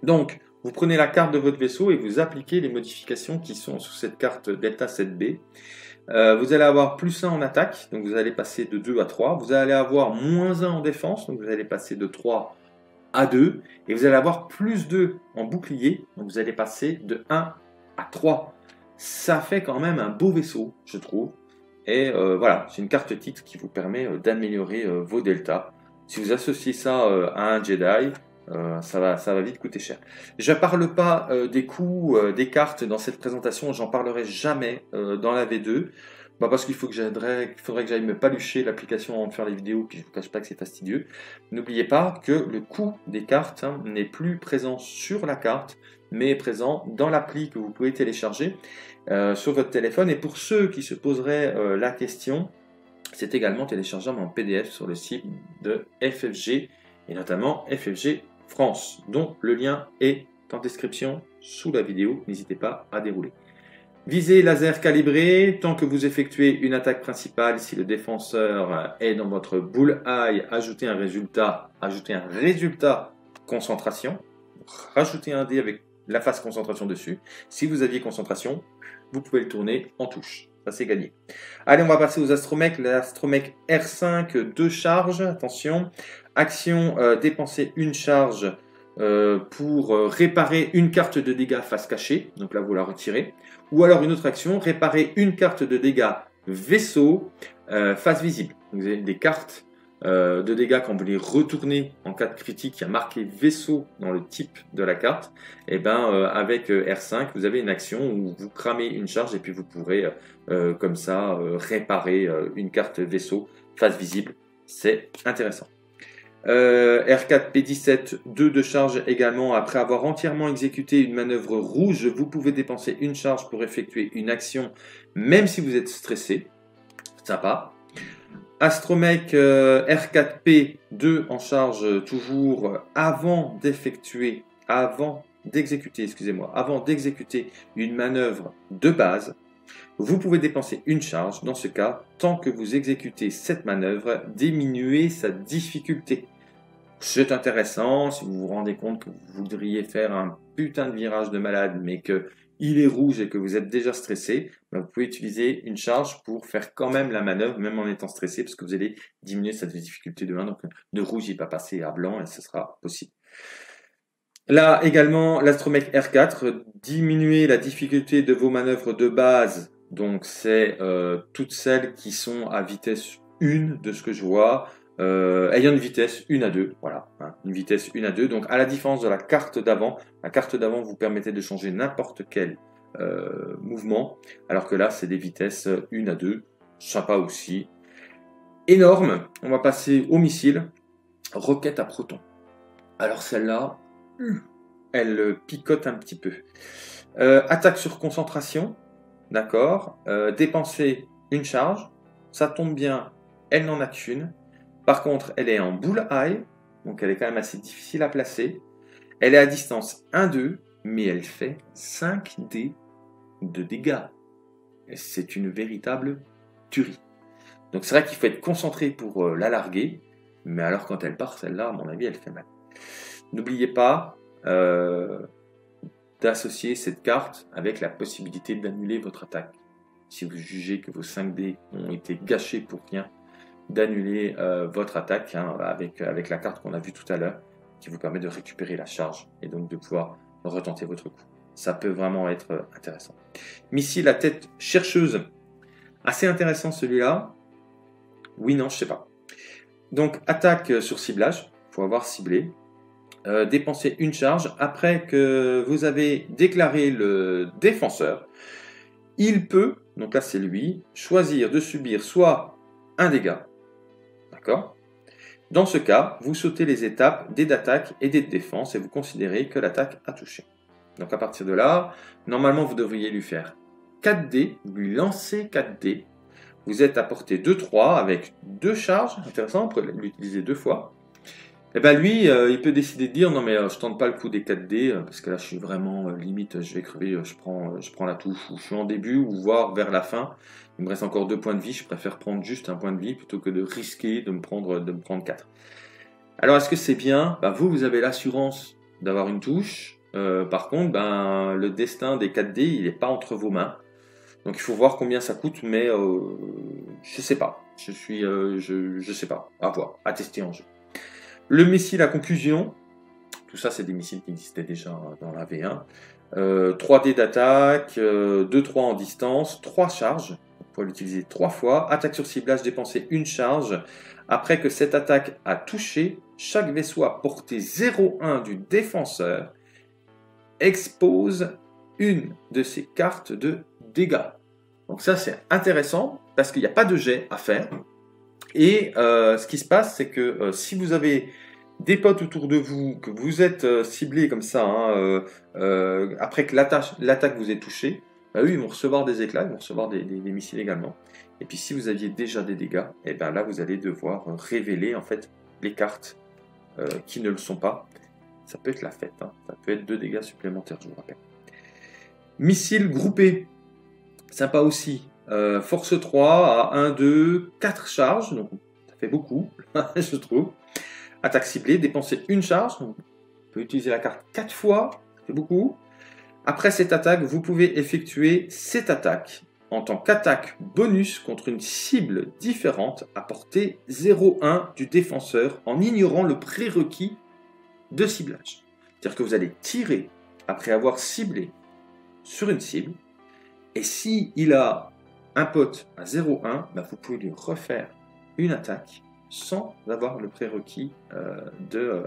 Donc, vous prenez la carte de votre vaisseau et vous appliquez les modifications qui sont sous cette carte delta 7B. vous allez avoir plus 1 en attaque, donc vous allez passer de 2 à 3. Vous allez avoir moins 1 en défense, donc vous allez passer de 3 à 2. Et vous allez avoir plus 2 en bouclier, donc vous allez passer de 1 à 3. Ça fait quand même un beau vaisseau, je trouve. Et euh, voilà, c'est une carte titre qui vous permet euh, d'améliorer euh, vos deltas. Si vous associez ça à un Jedi, ça, va, ça va vite coûter cher. Je ne parle pas des coûts des cartes dans cette présentation, j'en parlerai jamais dans la V2. Bah parce qu'il faut que faudrait que j'aille me palucher l'application avant de faire les vidéos, puis je vous cache pas que c'est fastidieux. N'oubliez pas que le coût des cartes hein, n'est plus présent sur la carte, mais est présent dans l'appli que vous pouvez télécharger. Euh, sur votre téléphone. Et pour ceux qui se poseraient euh, la question, c'est également téléchargeable en PDF sur le site de FFG et notamment FFG France, dont le lien est en description sous la vidéo. N'hésitez pas à dérouler. Visée laser calibré, tant que vous effectuez une attaque principale, si le défenseur est dans votre bullseye, ajoutez un résultat, ajoutez un résultat concentration, rajoutez un dé avec la phase concentration dessus. Si vous aviez concentration, vous pouvez le tourner en touche. Ça c'est gagné. Allez, on va passer aux astromech. L'astromech R5, deux charges. Attention. Action, euh, dépenser une charge euh, pour euh, réparer une carte de dégâts face cachée. Donc là, vous la retirez. Ou alors une autre action, réparer une carte de dégâts vaisseau face visible. vous avez des cartes euh, de dégâts quand vous les retournez en cas de critique, il y a marqué vaisseau dans le type de la carte, et eh ben euh, avec euh, R5 vous avez une action où vous cramez une charge et puis vous pourrez comme ça réparer une carte vaisseau face visible. C'est intéressant. Euh, R4 P17, 2 de charge également. Après avoir entièrement exécuté une manœuvre rouge, vous pouvez dépenser une charge pour effectuer une action, même si vous êtes stressé. Sympa. Astromech euh, R4P, 2 en charge toujours d'exécuter, excusez-moi, avant d'exécuter une manœuvre de base. Vous pouvez dépenser une charge, dans ce cas, tant que vous exécutez cette manœuvre, diminuer sa difficulté. C'est intéressant si vous vous rendez compte que vous voudriez faire un putain de virage de malade, mais que il est rouge et que vous êtes déjà stressé, ben, vous pouvez utiliser une charge pour faire quand même la manœuvre, même en étant stressé, parce que vous allez diminuer cette difficulté de 1. Donc de rouge, il va passer à blanc et ce sera possible. Là également, l'astromech R4, diminuer la difficulté de vos manœuvres de base donc c'est euh, toutes celles qui sont à vitesse 1 de ce que je vois, euh, ayant une vitesse 1 à 2, voilà, hein, une vitesse 1 à 2. Donc à la différence de la carte d'avant, la carte d'avant vous permettait de changer n'importe quel euh, mouvement, alors que là c'est des vitesses 1 à 2, sympa aussi. Énorme, on va passer au missile, roquette à proton. Alors celle-là, elle picote un petit peu. attaque sur concentration, d'accord, euh, dépenser une charge, ça tombe bien, elle n'en a qu'une. Par contre, elle est en bull eye, donc elle est quand même assez difficile à placer. Elle est à distance 1-2, mais elle fait 5 d de dégâts. C'est une véritable tuerie. Donc c'est vrai qu'il faut être concentré pour euh, la larguer, mais alors quand elle part, celle-là, à mon avis, elle fait mal. N'oubliez pas, euh, d'associer cette carte avec la possibilité d'annuler votre attaque. Si vous jugez que vos 5 dés ont été gâchés pour rien, d'annuler euh, votre attaque hein, avec, la carte qu'on a vue tout à l'heure, qui vous permet de récupérer la charge et donc de pouvoir retenter votre coup. Ça peut vraiment être intéressant. Missile à tête chercheuse, assez intéressant celui-là. Oui, non, je sais pas. Donc attaque sur ciblage, faut avoir ciblé. Euh, dépenser une charge après que vous avez déclaré le défenseur. Il peut, donc là c'est lui, choisir de subir soit un dégât, d'accord? Dans ce cas, vous sautez les étapes des d'attaque et des de défense et vous considérez que l'attaque a touché. Donc à partir de là, normalement vous devriez lui faire 4 dés, lui lancer 4 dés. Vous êtes à portée 2-3 avec deux charges, intéressant, on peut l'utiliser deux fois. Eh ben lui, euh, il peut décider de dire non mais euh, je tente pas le coup des 4D euh, parce que là je suis vraiment limite, je vais crever, je prends, la touche ou je suis en début ou voire vers la fin. Il me reste encore deux points de vie, je préfère prendre juste un point de vie plutôt que de risquer de me prendre de me prendre 4. Alors est-ce que c'est bien? Bah, Vous, vous avez l'assurance d'avoir une touche. par contre, ben, le destin des 4D, il n'est pas entre vos mains. Donc il faut voir combien ça coûte, mais je sais pas. Je suis, je sais pas. À voir, à tester en jeu. Le missile à conclusion, tout ça c'est des missiles qui existaient déjà dans la V1. 3D d'attaque, 2-3 euh, en distance, 3 charges, on peut l'utiliser 3 fois. Attaque sur ciblage, dépenser une charge. Après que cette attaque a touché, chaque vaisseau à portée 0,1 du défenseur expose une de ses cartes de dégâts. Donc ça c'est intéressant parce qu'il n'y a pas de jet à faire. Et euh, ce qui se passe, c'est que euh, si vous avez des potes autour de vous, que vous êtes euh, ciblés comme ça, hein, après que l'attaque vous ait touché, bah eux, ils vont recevoir des éclats, ils vont recevoir des, missiles également. Et puis si vous aviez déjà des dégâts, et eh ben là, vous allez devoir révéler en fait les cartes qui ne le sont pas. Ça peut être la fête, hein. ça peut être deux dégâts supplémentaires, je vous rappelle. Missiles groupés, sympa aussi. Euh, force 3 à 1, 2, 4 charges, donc ça fait beaucoup, je trouve. Attaque ciblée, dépenser une charge, donc on peut utiliser la carte 4 fois, ça fait beaucoup. Après cette attaque, vous pouvez effectuer cette attaque en tant qu'attaque bonus contre une cible différente à portée 0,1 du défenseur en ignorant le prérequis de ciblage. C'est-à-dire que vous allez tirer après avoir ciblé sur une cible, et si il a un pote à 0,1, bah, vous pouvez lui refaire une attaque sans avoir le prérequis euh, de,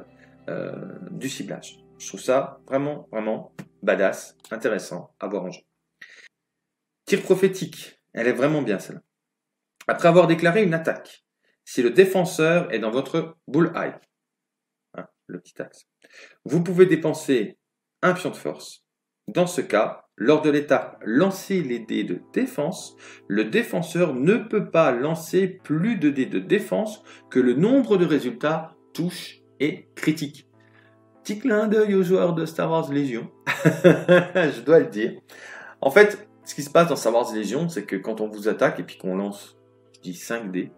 euh, du ciblage. Je trouve ça vraiment, vraiment badass, intéressant à voir en jeu. Tir prophétique, elle est vraiment bien celle-là. Après avoir déclaré une attaque, si le défenseur est dans votre bull eye, le petit axe. Vous pouvez dépenser un pion de force. Dans ce cas, lors de l'étape lancer les dés de défense, le défenseur ne peut pas lancer plus de dés de défense que le nombre de résultats touche et critique. Petit clin d'œil aux joueurs de Star Wars Légion, je dois le dire. En fait, ce qui se passe dans Star Wars Légion, c'est que quand on vous attaque et puis qu'on lance, je dis 5 dés,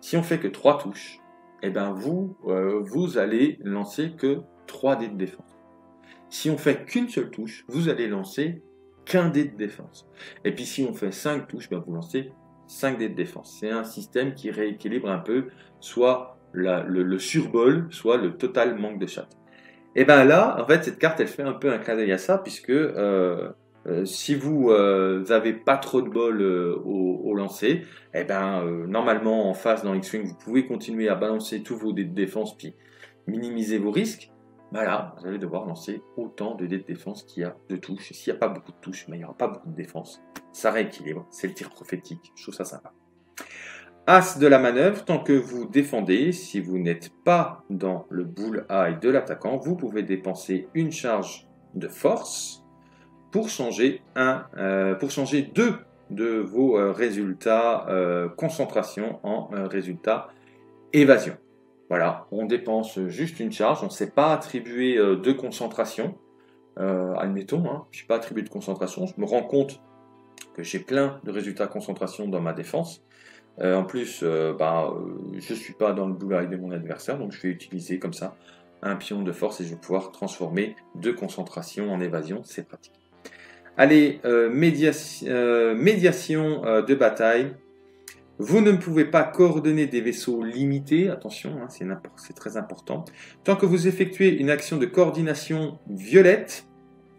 si on fait que 3 touches, eh ben vous, euh, vous allez lancer que 3 dés de défense. Si on fait qu'une seule touche, vous allez lancer qu'un dé de défense. Et puis si on fait 5 touches, ben vous lancez 5 dés de défense. C'est un système qui rééquilibre un peu soit le, surbol, soit le total manque de chatte. Et ben là, en fait, cette carte, elle fait un peu un clin à ça, puisque euh, euh, si vous n'avez pas trop de bol au, lancer, eh ben normalement en face dans X-Wing, vous pouvez continuer à balancer tous vos dés de défense puis minimiser vos risques. Bah là, vous allez devoir lancer autant de dés de défense qu'il y a de touches. S'il n'y a pas beaucoup de touches, mais il n'y aura pas beaucoup de défense, ça rééquilibre. C'est le tir prophétique. Je trouve ça sympa. As de la manœuvre, tant que vous défendez, si vous n'êtes pas dans le bull eye de l'attaquant, vous pouvez dépenser une charge de force pour changer, un, euh, pour changer deux de vos euh, résultats euh, concentration en résultats évasion. Voilà, on dépense juste une charge, on ne sait pas attribuer de concentration. admettons, hein, je n'ai pas attribué de concentration, je me rends compte que j'ai plein de résultats concentration dans ma défense. en plus, bah, je ne suis pas dans le boulot de mon adversaire, donc je vais utiliser comme ça un pion de force et je vais pouvoir transformer deux concentrations en évasion, c'est pratique. Allez, euh, euh, médiation euh, de bataille. Vous ne pouvez pas coordonner des vaisseaux limités, attention, hein, c'est très important. Tant que vous effectuez une action de coordination violette,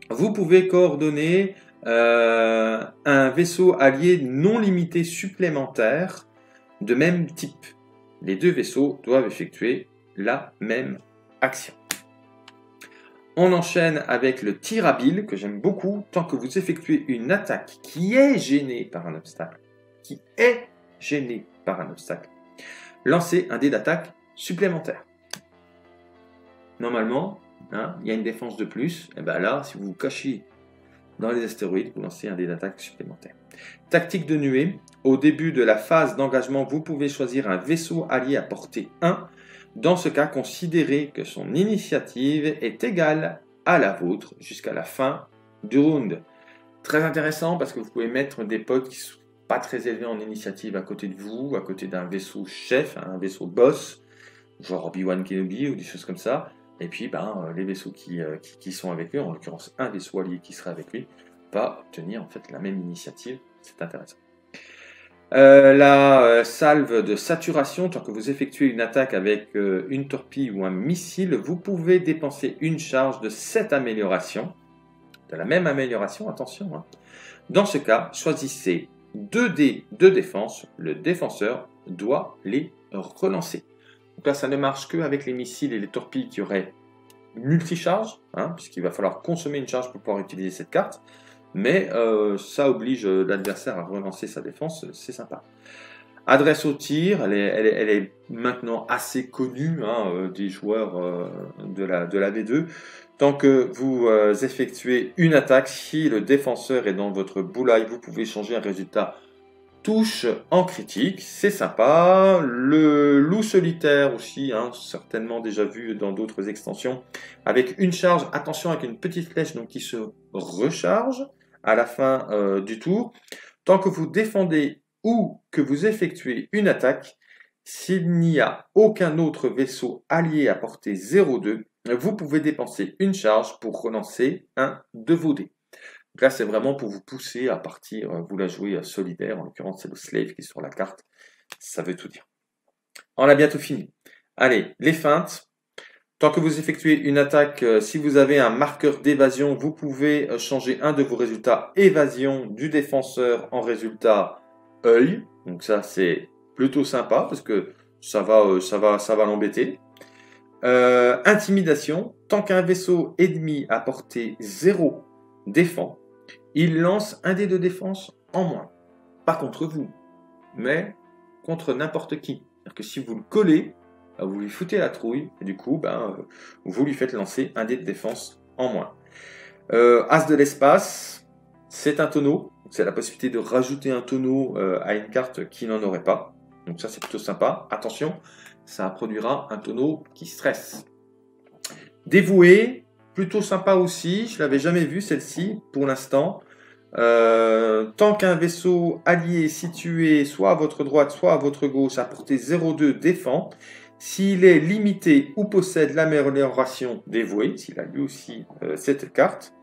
vous pouvez coordonner un vaisseau allié non limité supplémentaire de même type. Les deux vaisseaux doivent effectuer la même action. On enchaîne avec le tir que j'aime beaucoup, tant que vous effectuez une attaque qui est gênée par un obstacle. Qui est gênée par un obstacle. Lancez un dé d'attaque supplémentaire. Normalement, hein, il y a une défense de plus. Et bien là, si vous vous cachez dans les astéroïdes, vous lancez un dé d'attaque supplémentaire. Tactique de nuée. Au début de la phase d'engagement, vous pouvez choisir un vaisseau allié à portée 1 dans ce cas, considérez que son initiative est égale à la vôtre jusqu'à la fin du round. Très intéressant parce que vous pouvez mettre des potes qui sont pas très élevés en initiative à côté de vous, à côté d'un vaisseau chef, un vaisseau boss, genre Obi-Wan Kenobi ou des choses comme ça. Et puis, ben, euh, les vaisseaux euh, qui, qui, sont avec lui, en l'occurrence un vaisseau allié qui sera avec lui, va obtenir en fait la même initiative. C'est intéressant. Euh, la salve de saturation, tant que vous effectuez une attaque avec une torpille ou un missile, vous pouvez dépenser une charge de cette amélioration, de la même amélioration, attention. Hein. Dans ce cas, choisissez 2 dés de défense, le défenseur doit les relancer. Donc là, ça ne marche que avec les missiles et les torpilles qui auraient multi-charge, hein, puisqu'il va falloir consommer une charge pour pouvoir utiliser cette carte mais euh, ça oblige euh, l'adversaire à relancer sa défense, c'est sympa. Adresse au tir, elle est, maintenant assez connue hein, euh, des joueurs de, la, de la V2. Tant que vous effectuez une attaque, si le défenseur est dans votre boulaille, vous pouvez changer un résultat touche en critique, c'est sympa. Le loup solitaire aussi, hein, certainement déjà vu dans d'autres extensions, avec une charge, attention avec une petite flèche donc qui se recharge à la fin euh, du tour. Tant que vous défendez ou que vous effectuez une attaque, s'il n'y a aucun autre vaisseau allié à portée 0,2, vous pouvez dépenser une charge pour relancer un de vos dés. là, c'est vraiment pour vous pousser à partir, euh, vous la jouez euh, solidaire, en l'occurrence c'est le slave qui est sur la carte, ça veut tout dire. On a bientôt fini. Allez, les feintes, Tant que vous effectuez une attaque, euh, si vous avez un marqueur d'évasion, vous pouvez changer un de vos résultats évasion du défenseur en résultat œil. Donc ça c'est plutôt sympa parce que ça va l'embêter. Intimidation. Tant qu'un vaisseau ennemi à portée 0 défend, il lance un dé de défense en moins. Pas contre vous, mais contre n'importe qui. C'est-à-dire que si vous le collez, vous lui foutez la trouille, et du coup, ben, vous lui faites lancer un dé de défense en moins. As de l'espace, c'est un tonneau, c'est la possibilité de rajouter un tonneau à une carte qui n'en aurait pas. Donc ça, c'est plutôt sympa. Attention, ça produira un tonneau qui stresse. Dévoué, plutôt sympa aussi. Je l'avais jamais vu celle-ci pour l'instant. Euh, tant qu'un vaisseau allié situé soit à votre droite, soit à votre gauche, à portée 0,2 défend, s'il est limité ou possède l'amélioration dévouée, s'il a lui aussi euh, cette carte,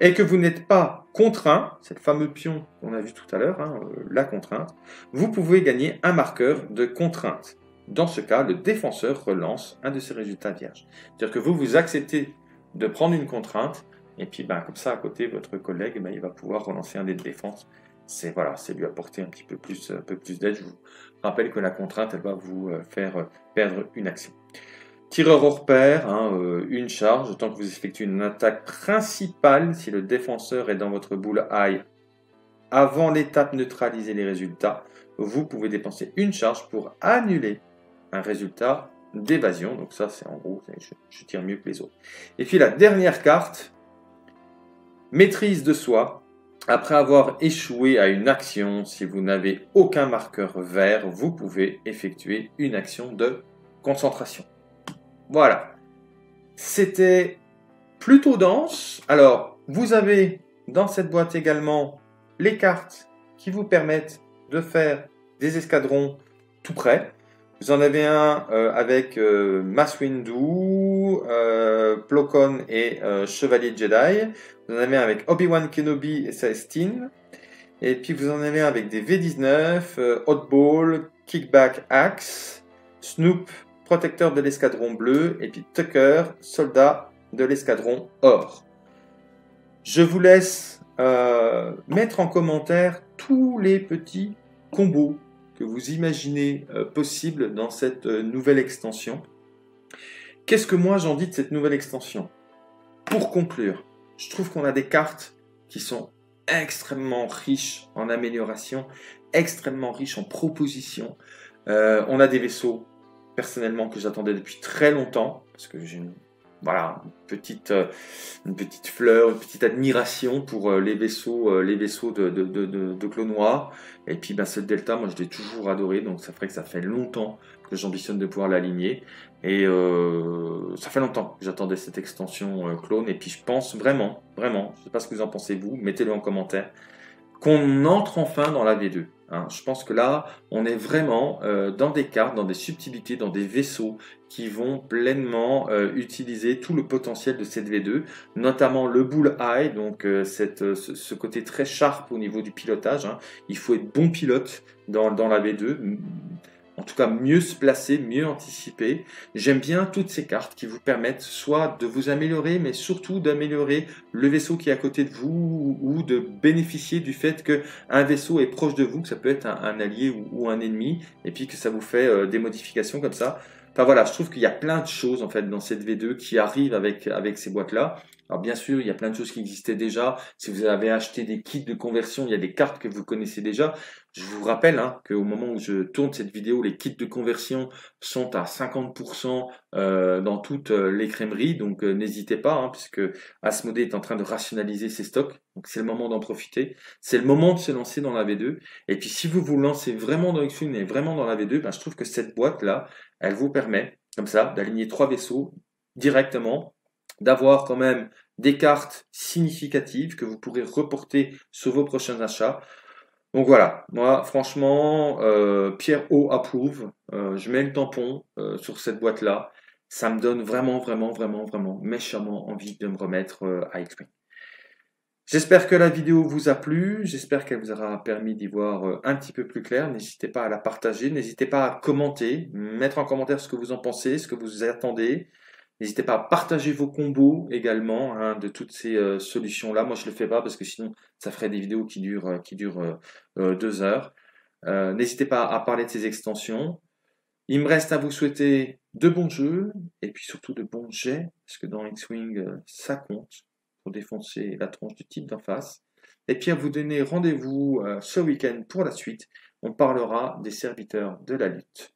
et que vous n'êtes pas contraint, cette fameux pion qu'on a vu tout à l'heure, hein, euh, la contrainte, vous pouvez gagner un marqueur de contrainte. Dans ce cas, le défenseur relance un de ses résultats vierges. C'est-à-dire que vous, vous acceptez de prendre une contrainte, et puis ben, comme ça, à côté, votre collègue, ben, il va pouvoir relancer un dé de défense. C'est voilà, c'est lui apporter un petit peu plus, un peu plus d'aide. Je vous rappelle que la contrainte, elle va vous euh, faire euh, perdre une action. Tireur hors pair, hein, euh, une charge, tant que vous effectuez une attaque principale, si le défenseur est dans votre boule eye avant l'étape neutraliser les résultats, vous pouvez dépenser une charge pour annuler un résultat d'évasion. Donc ça, c'est en gros, je, tire mieux que les autres. Et puis la dernière carte, maîtrise de soi. Après avoir échoué à une action, si vous n'avez aucun marqueur vert, vous pouvez effectuer une action de concentration. Voilà. C'était plutôt dense. Alors, vous avez dans cette boîte également les cartes qui vous permettent de faire des escadrons tout près. Vous en avez un euh, avec euh, Maswindu, euh, Plokon et euh, Chevalier Jedi. Vous en avez un avec Obi-Wan Kenobi et Celestine. Et puis vous en avez un avec des V19, Hotball, Kickback Axe, Snoop, protecteur de l'escadron bleu, et puis Tucker, soldat de l'escadron or. Je vous laisse mettre en commentaire tous les petits combos que vous imaginez euh, possible dans cette euh, nouvelle extension. Qu'est-ce que moi j'en dis de cette nouvelle extension? Pour conclure, je trouve qu'on a des cartes qui sont extrêmement riches en amélioration, extrêmement riches en propositions. Euh, on a des vaisseaux, personnellement, que j'attendais depuis très longtemps, parce que j'ai une voilà, une petite, euh, une petite fleur, une petite admiration pour euh, les vaisseaux, euh, les vaisseaux de, de, de, Noir. Et puis, ben, ce Delta, moi, je l'ai toujours adoré, donc ça ferait que ça fait longtemps que j'ambitionne de pouvoir l'aligner. Et ça fait longtemps que j'attendais cette extension clone. Et puis, je pense vraiment, vraiment, je sais pas ce que vous en pensez vous, mettez-le en commentaire, qu'on entre enfin dans la V2. Hein. je pense que là, on est vraiment euh, dans des cartes, dans des subtilités, dans des vaisseaux qui vont pleinement euh, utiliser tout le potentiel de cette V2, notamment le bull eye, donc euh, ce, côté très sharp au niveau du pilotage. Hein. Il faut être bon pilote dans, dans la V2, en tout cas mieux se placer, mieux anticiper. J'aime bien toutes ces cartes qui vous permettent soit de vous améliorer, mais surtout d'améliorer le vaisseau qui est à côté de vous, ou de bénéficier du fait qu'un vaisseau est proche de vous, que ça peut être un, allié ou, un ennemi, et puis que ça vous fait euh, des modifications comme ça. Enfin voilà, je trouve qu'il y a plein de choses en fait dans cette V2 qui arrivent avec, avec ces boîtes-là. Alors bien sûr, il y a plein de choses qui existaient déjà. Si vous avez acheté des kits de conversion, il y a des cartes que vous connaissez déjà. Je vous rappelle hein, qu'au moment où je tourne cette vidéo, les kits de conversion sont à 50% euh, dans toutes euh, les crèmeries. Donc euh, n'hésitez pas, hein, puisque Asmodee est en train de rationaliser ses stocks. Donc c'est le moment d'en profiter. C'est le moment de se lancer dans la V2. Et puis si vous vous lancez vraiment dans X-Wing et vraiment dans la V2, ben, je trouve que cette boîte-là, elle vous permet, comme ça, d'aligner trois vaisseaux directement d'avoir quand même des cartes significatives que vous pourrez reporter sur vos prochains achats. Donc voilà, moi franchement, euh, Pierre O approuve, euh, je mets le tampon euh, sur cette boîte-là. Ça me donne vraiment, vraiment, vraiment, vraiment méchamment envie de me remettre à X-Wing. J'espère que la vidéo vous a plu, j'espère qu'elle vous aura permis d'y voir un petit peu plus clair. N'hésitez pas à la partager, n'hésitez pas à commenter, mettre en commentaire ce que vous en pensez, ce que vous attendez. N'hésitez pas à partager vos combos également hein, de toutes ces euh, solutions-là. Moi, je ne le fais pas parce que sinon, ça ferait des vidéos qui durent, euh, qui durent euh, deux heures. N'hésitez pas à parler de ces extensions. Il me reste à vous souhaiter de bons jeux et puis surtout de bons jets, parce que dans X-Wing, ça compte pour défoncer la tronche du type d'en face. Et puis à vous donner rendez-vous ce week-end pour la suite. On parlera des serviteurs de la lutte.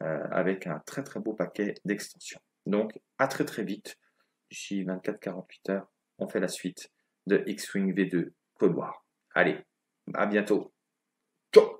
avec un très très beau paquet d'extensions. Donc à très très vite, d'ici 24-48 heures, on fait la suite de X-Wing V2 Code. Allez, à bientôt. Ciao